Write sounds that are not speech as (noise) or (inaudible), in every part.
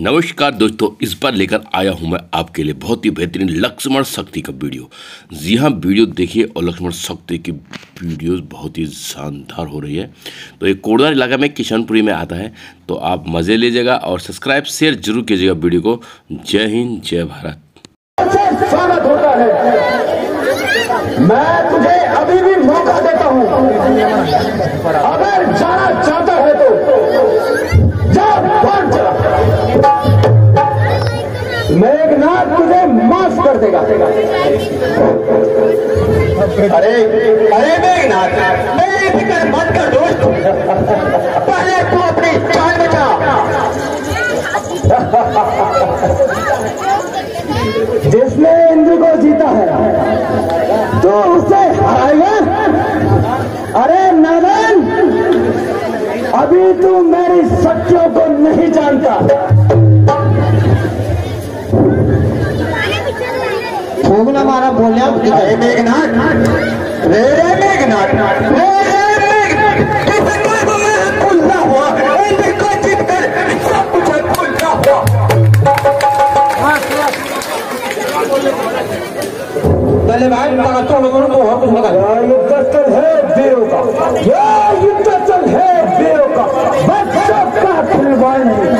नमस्कार दोस्तों, इस बार लेकर आया हूँ मैं आपके लिए बहुत ही बेहतरीन लक्ष्मण शक्ति का वीडियो। जी हाँ वीडियो देखिए और लक्ष्मण शक्ति की वीडियोस बहुत ही शानदार हो रही है। तो ये कोडवार इलाका में किशनपुरी में आता है तो आप मज़े लीजिएगा और सब्सक्राइब, शेयर ज़रूर कीजिएगा वीडियो को। जय हिंद, जय भारत। अगर जाना चाहता है तो जा तुझे माफ़ कर देगा। अरे अरे मेघनाथ मेरी फ़िक्र मत कर दोस्त। पहले तू अपनी जान बचा। जिसने इंद्र को जीता है तो उसे हराएगा अरे नारायण अभी तू मेरी शक्तियों को नहीं जानता। फूकना मारा बोलिया मेघनाथ रे रे मेघनाथ रे रे मेघनाथ हुआ पहले भाई लगा तो लोगों कुछ युद्धस्थल है वीरों का है का।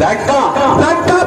लड़का लड़का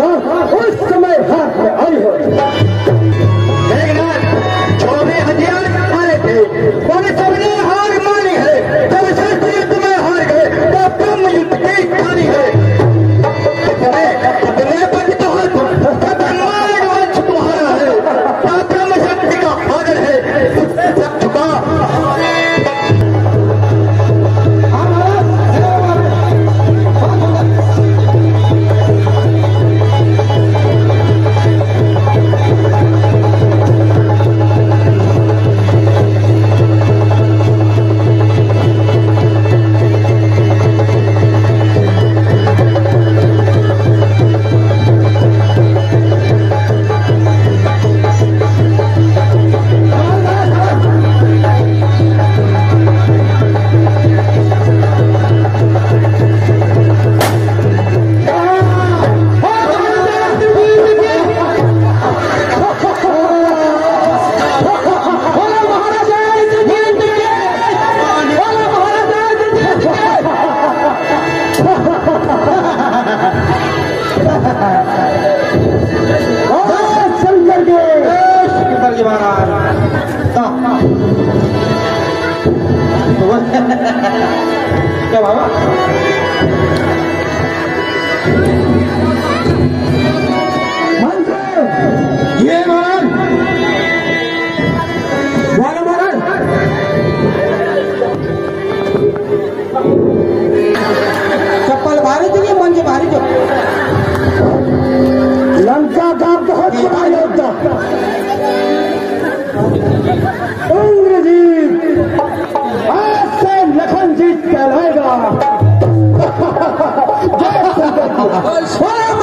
उस समय हाथ में आई है मेघनाथ जो भी हथियार मारे थे 干完了。Calaga. (laughs)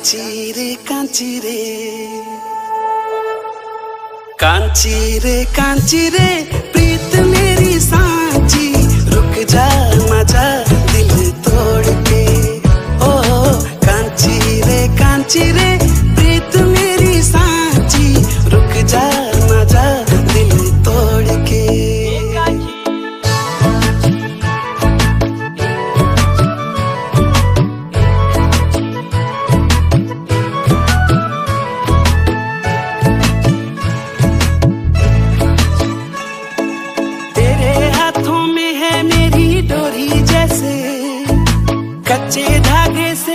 কাঞ্চি রে কাঞ্চি রে কাঞ্চি রে কাঞ্চি রে প্রীত মেরি सांची रुक जा मज़ा दिल तोड़ के ओ कांची रे कांची रे कच्चे धागे से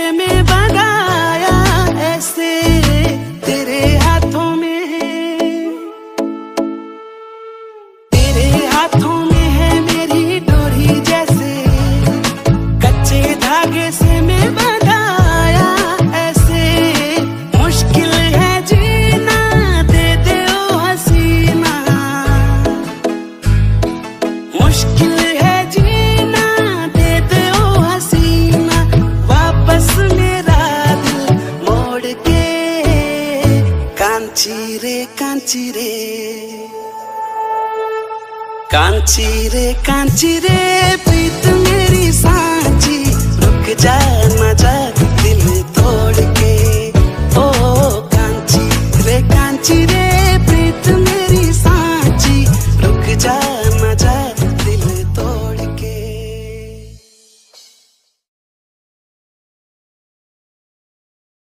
কাঞ্চি রে কাঞ্চি রে